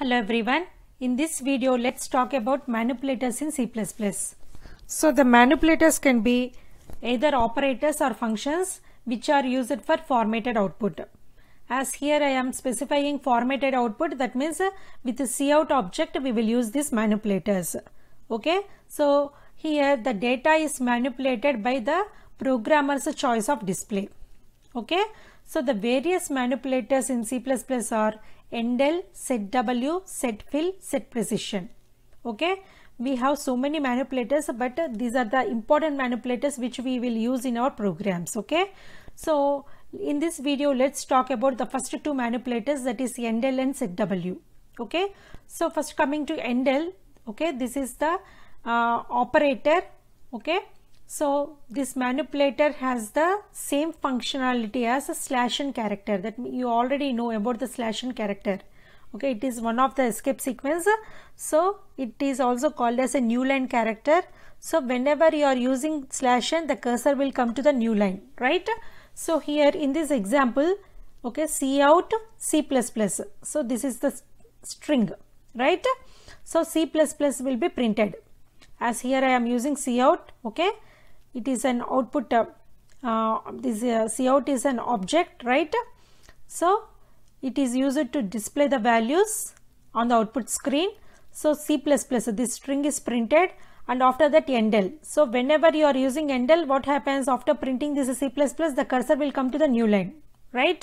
Hello everyone. In this video, let's talk about manipulators in C++. So the manipulators can be either operators or functions which are used for formatted output. As here I am specifying formatted output that means with the cout object we will use these manipulators. Okay. So here the data is manipulated by the programmer's choice of display. Okay. So the various manipulators in C++ are endl, setw, setfill, setprecision. Okay. We have so many manipulators but these are the important manipulators which we will use in our programs. Okay. So in this video let's talk about the first two manipulators that is endl and setw. Okay. So first coming to endl. Okay. This is the uh, operator. Okay so this manipulator has the same functionality as a slash n character that you already know about the slash n character. Okay, it is one of the escape sequence. So it is also called as a new line character. So whenever you are using slash n, the cursor will come to the new line, right? So here in this example, okay, C out C++. So this is the string, right? So C++ plus will be printed. As here I am using C out, okay it is an output uh, uh, this uh, cout is an object right? So it is used to display the values on the output screen. So c++ plus this string is printed and after that endl so whenever you are using endl what happens? After printing this c++ plus the cursor will come to the new line right?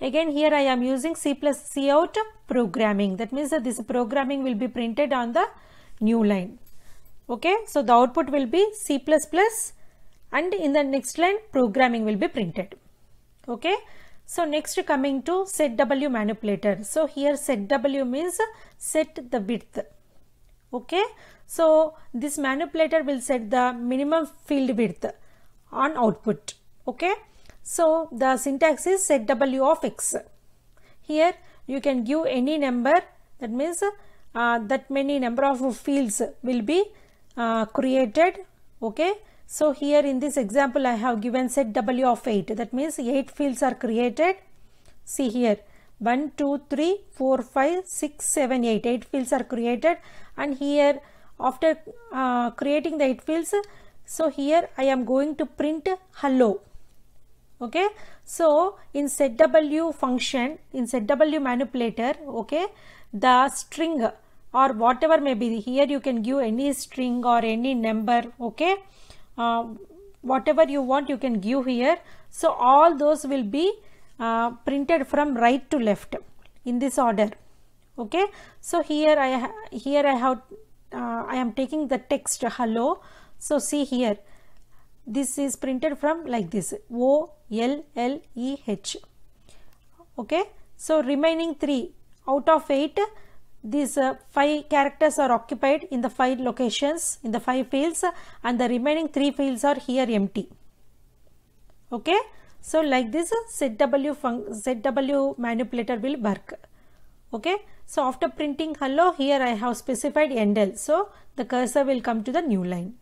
Again here i am using c plus cout programming. That means that this programming will be printed on the new line. Okay? So the output will be c++ and in the next line programming will be printed. Okay? So next coming to setw manipulator. So here setw means set the width. Okay? So this manipulator will set the minimum field width on output. Okay? So the syntax is setw of x. Here you can give any number. That means uh, that many number of fields will be uh, created. Okay so here in this example I have given set W of 8 that means 8 fields are created. See here 1, 2, 3, 4, 5, 6, 7, 8. 8 fields are created and here after uh, creating the 8 fields so here I am going to print hello. Okay. So in set W function in set W manipulator okay the string or whatever may be here you can give any string or any number okay uh, whatever you want you can give here. So all those will be uh, printed from right to left in this order. Okay? So here i here i have uh, i am taking the text hello. So see here. This is printed from like this. O l l e h. Okay? So remaining 3 out of 8 these uh, five characters are occupied in the five locations in the five fields and the remaining three fields are here empty. Okay? So like this setw setw manipulator will work. Okay? So after printing hello here i have specified endl so the cursor will come to the new line.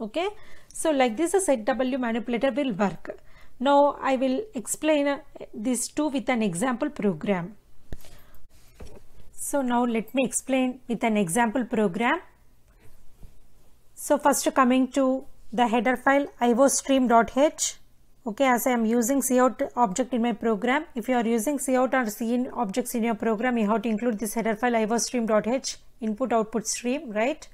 Okay? So like this setw manipulator will work. Now i will explain uh, these two with an example program so now let me explain with an example program. So first coming to the header file iostream.h okay as I am using cout object in my program if you are using cout or cin objects in your program you have to include this header file iostream.h input output stream right?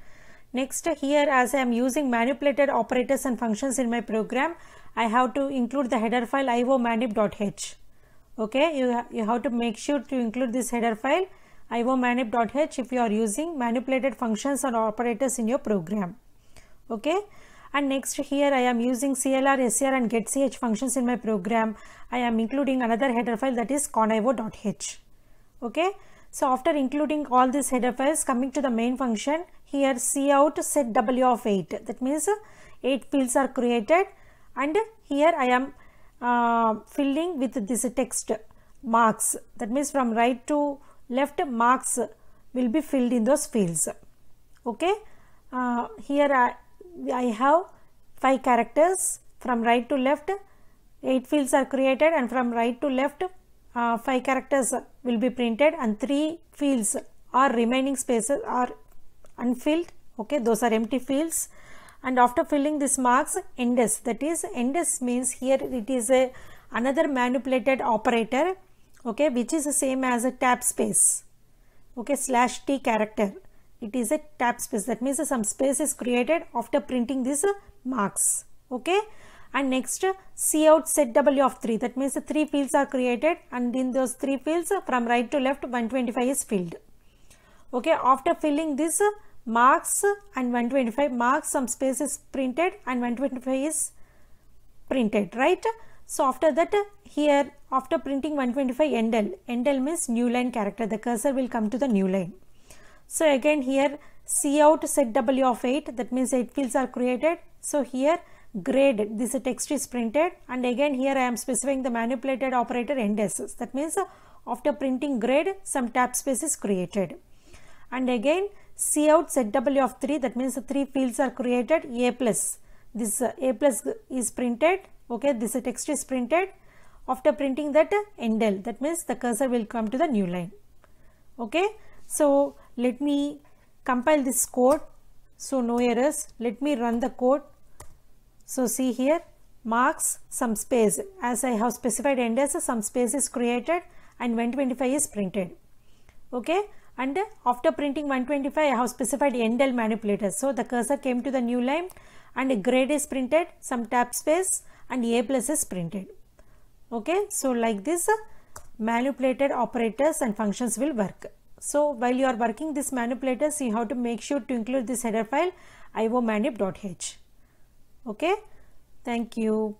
Next here as I am using manipulated operators and functions in my program I have to include the header file iomanip.h okay you, you have to make sure to include this header file iomanip.h if you are using manipulated functions or operators in your program. Okay. And next here I am using CLR, SCR and getch functions in my program. I am including another header file that is conio.h. Okay. So after including all these header files coming to the main function here cout set w of 8 that means 8 fields are created and here I am uh, filling with this text marks that means from right to left marks will be filled in those fields. Okay? Uh, here I, I have five characters. From right to left eight fields are created and from right to left uh, 5 characters will be printed and 3 fields or remaining spaces are unfilled. Okay? Those are empty fields. And after filling this marks ends that is ends means here it is a another manipulated operator okay which is the same as a tab space. Okay slash t character. It is a tab space. That means some space is created after printing these marks. Okay and next cout set w of 3 that means the three fields are created and in those three fields from right to left 125 is filled. Okay after filling this marks and 125 marks some space is printed and 125 is printed right so after that here after printing 125 endl endl means new line character. The cursor will come to the new line. So again here cout set w of 8 that means 8 fields are created. So here grade this text is printed. And again here I am specifying the manipulated operator ends. That means after printing grade some tab space is created. And again cout set w of 3 that means the three fields are created a plus. This uh, a plus is printed okay this text is printed. After printing that uh, endl that means the cursor will come to the new line. Okay so let me compile this code. So no errors. Let me run the code. So see here marks some space. As I have specified ends some space is created and 125 is printed. Okay and after printing 125 I have specified endl manipulator. So the cursor came to the new line and a grade is printed. Some tab space and a plus is printed. Okay? So like this manipulated operators and functions will work. So while you are working this manipulators you have to make sure to include this header file iomanip.h okay? Thank you